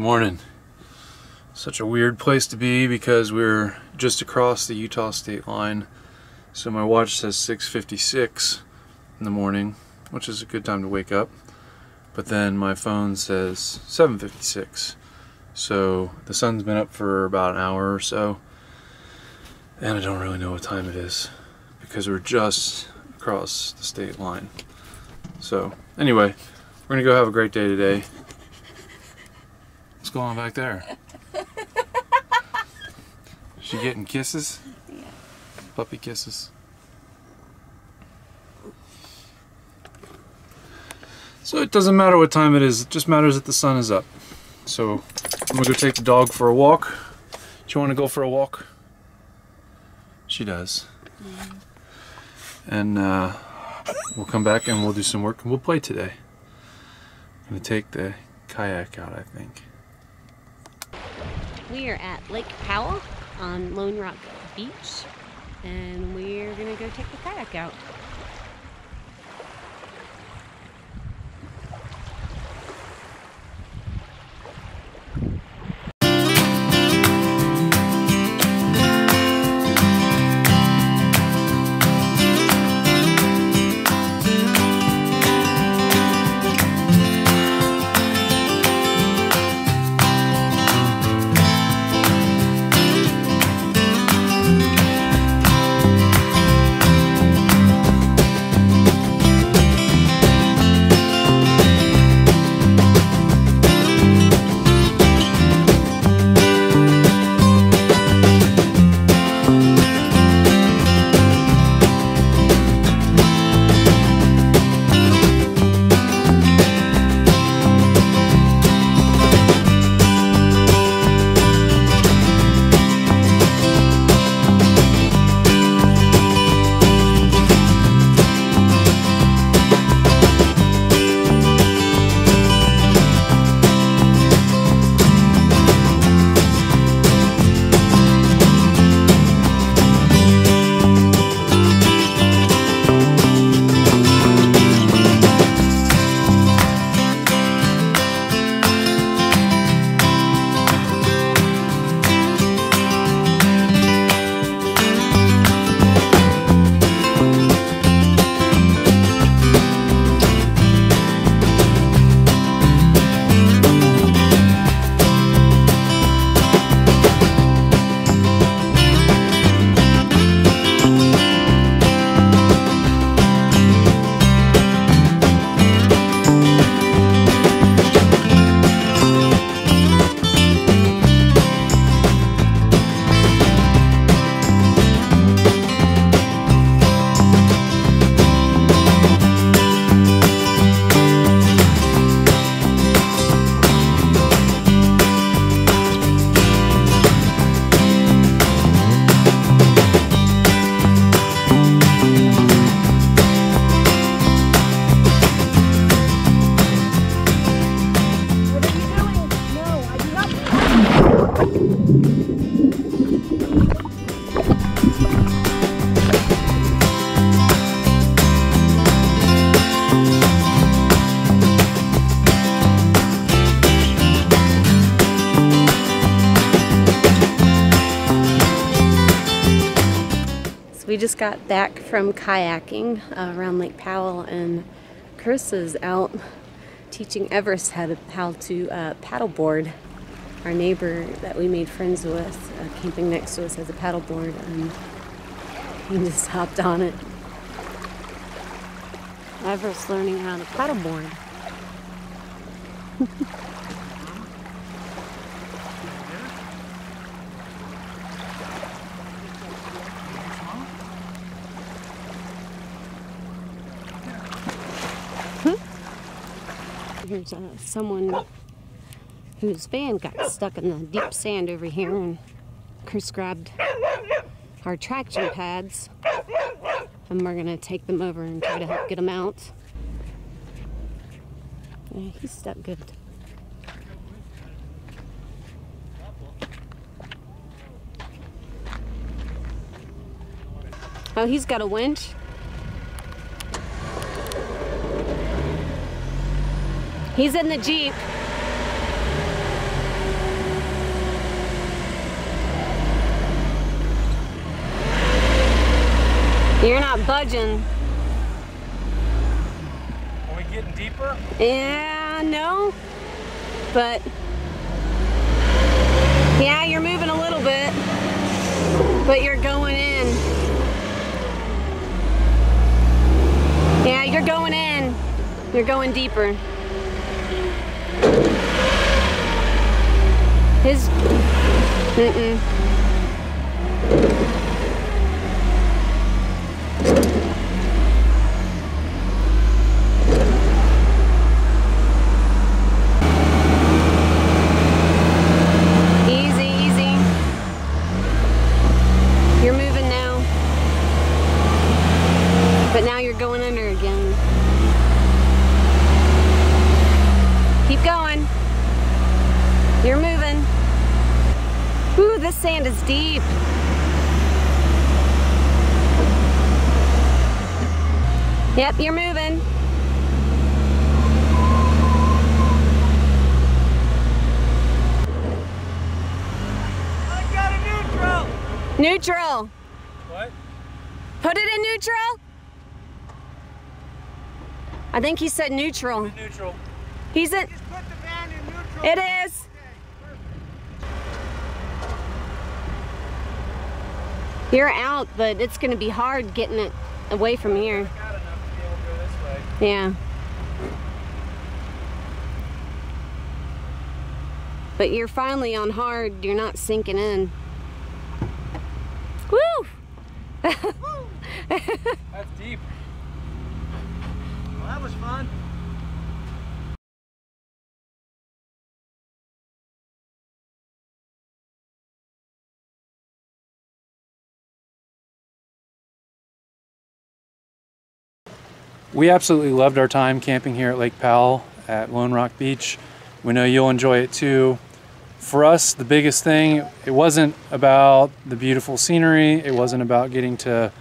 Morning. Such a weird place to be because we're just across the Utah state line. So my watch says 6.56 in the morning, which is a good time to wake up. But then my phone says 7.56. So the sun's been up for about an hour or so. And I don't really know what time it is because we're just across the state line. So anyway, we're gonna go have a great day today. What's going on back there? she getting kisses? Yeah. Puppy kisses. So it doesn't matter what time it is, it just matters that the sun is up. So I'm gonna go take the dog for a walk. Do you wanna go for a walk? She does. And uh, we'll come back and we'll do some work and we'll play today. I'm gonna take the kayak out, I think. We are at Lake Powell on Lone Rock Beach, and we're gonna go take the kayak out. Got back from kayaking uh, around Lake Powell, and Chris is out teaching Everest how to how to uh, paddleboard. Our neighbor that we made friends with, uh, camping next to us, has a paddleboard, and he just hopped on it. Everest learning how to paddleboard. Here's uh, someone whose van got stuck in the deep sand over here, and Chris grabbed our traction pads, and we're gonna take them over and try to help get them out. Yeah, he's stuck good. Oh, he's got a winch. He's in the Jeep. You're not budging. Are we getting deeper? Yeah, no. But, yeah, you're moving a little bit, but you're going in. Yeah, you're going in. You're going deeper. His mm-mm. Easy, easy. You're moving now. But now you're going under again. Keep going. You're moving. Ooh, this sand is deep. Yep, you're moving. I got a neutral! Neutral. What? Put it in neutral. I think he said neutral. Neutral. He's in. Just put the van in neutral. It is. You're out, but it's going to be hard getting it away from here. Got enough to be able to go this way. Yeah. But you're finally on hard. You're not sinking in. Woo! That's deep. Well, that was fun. We absolutely loved our time camping here at Lake Powell at Lone Rock Beach. We know you'll enjoy it too. For us, the biggest thing, it wasn't about the beautiful scenery, it wasn't about getting to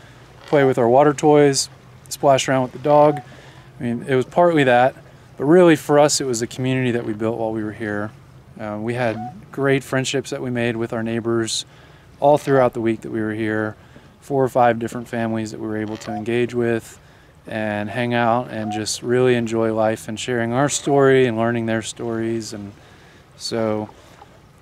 play with our water toys, splash around with the dog. I mean, it was partly that, but really for us, it was the community that we built while we were here. Uh, we had great friendships that we made with our neighbors all throughout the week that we were here. Four or five different families that we were able to engage with and hang out and just really enjoy life and sharing our story and learning their stories. And so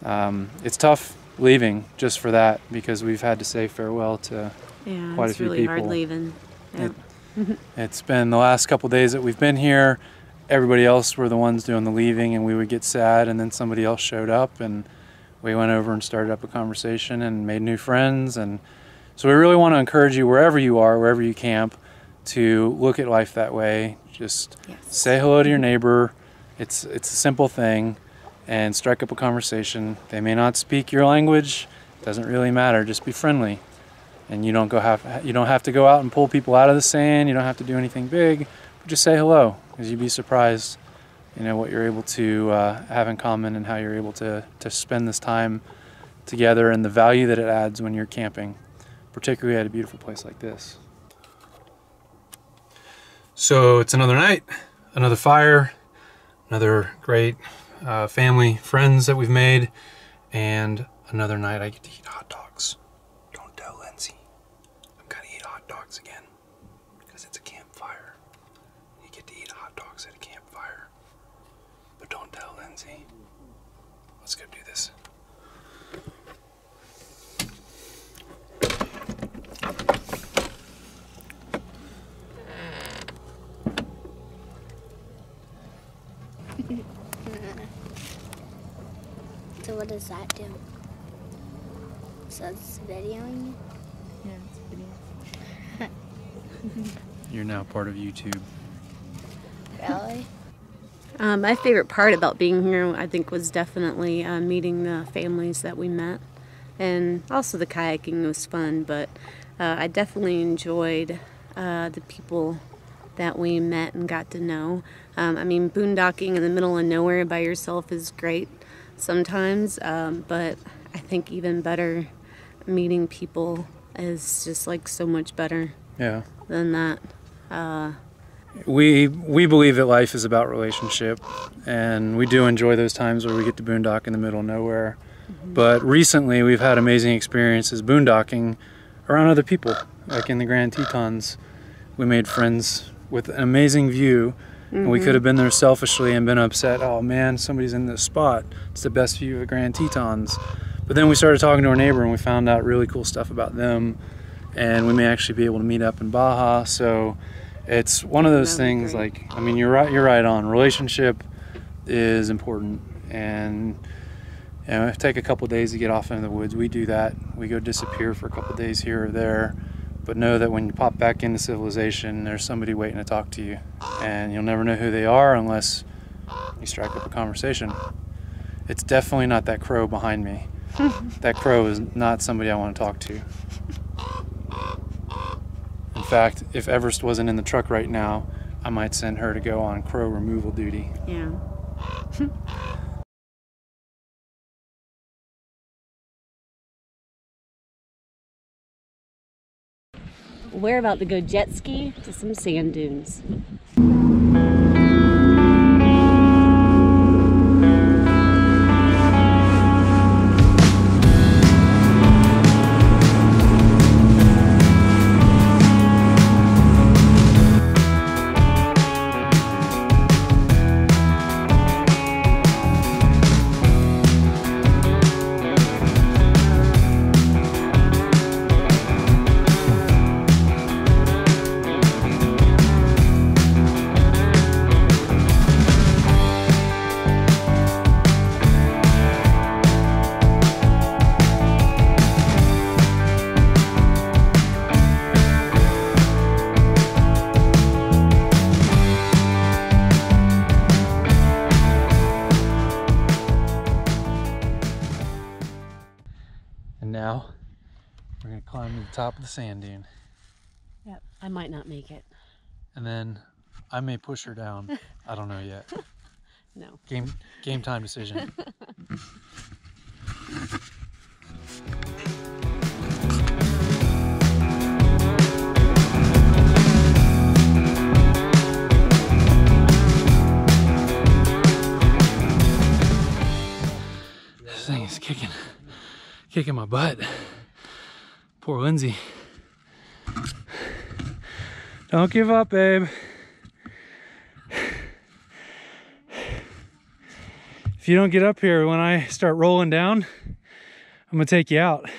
um, it's tough leaving just for that because we've had to say farewell to. Yeah, Quite a it's few really hard leaving. Yeah. It- It's been the last couple days that we've been here. Everybody else were the ones doing the leaving, and we would get sad, and then somebody else showed up, and we went over and started up a conversation and made new friends. And so we really want to encourage you, wherever you are, wherever you camp, to look at life that way. Just Yes. say hello to your neighbor. It's it's a simple thing, and strike up a conversation. They may not speak your language. Doesn't really matter. Just be friendly, and you don't go have you don't have to go out and pull people out of the sand. You don't have to do anything big. But just say hello, because you'd be surprised, you know, what you're able to uh, have in common and how you're able to to spend this time together and the value that it adds when you're camping, particularly at a beautiful place like this. So it's another night, another fire, another great uh, family, friends that we've made, and another night I get to eat hot dogs. Don't tell Lindsay. I'm gonna eat hot dogs again because it's a campfire. You get to eat hot dogs at a campfire, but don't tell Lindsay. Let's go do this. So what does that do? So it's videoing You're now part of YouTube. Really? Um, my favorite part about being here, I think, was definitely uh, meeting the families that we met, and also the kayaking was fun. But uh, I definitely enjoyed uh, the people that we met and got to know. Um, I mean, boondocking in the middle of nowhere by yourself is great sometimes, um, but I think even better, meeting people is just like so much better Yeah. than that. we we believe that life is about relationship and we do enjoy those times where we get to boondock in the middle of nowhere but recently we've had amazing experiences boondocking around other people. Like in the Grand Tetons, we made friends with an amazing view. And we could have been there selfishly and been upset. Oh man, somebody's in this spot. It's the best view of the Grand Tetons. But then we started talking to our neighbor and we found out really cool stuff about them. And we may actually be able to meet up in Baja. So it's one of those things great. like I mean you're right you're right on. Relationship is important and you know, take a couple days to get off into the woods. We do that. We go disappear for a couple days here or there, but know that when you pop back into civilization, there's somebody waiting to talk to you, and you'll never know who they are unless you strike up a conversation. It's definitely not that crow behind me. that crow is not somebody I want to talk to. In fact, if Everest wasn't in the truck right now, I might send her to go on crow removal duty. Yeah. We're about to go jet ski to some sand dunes. Now we're gonna climb to the top of the sand dune. Yep. I might not make it. And then I may push her down. I don't know yet. No. Game game time decision. kicking my butt. Poor Lindsay. Don't give up, babe. If you don't get up here when I start rolling down, I'm gonna take you out.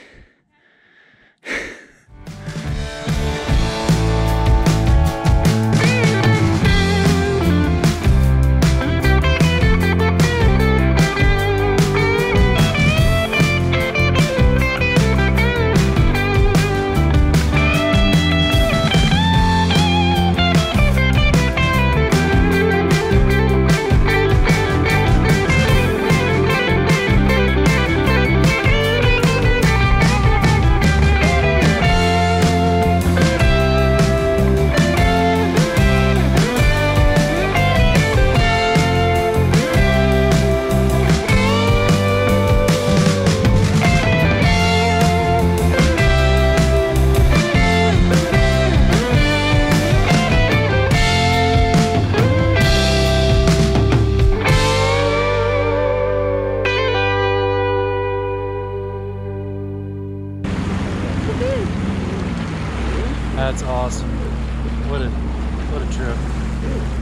That's awesome. What a what a trip.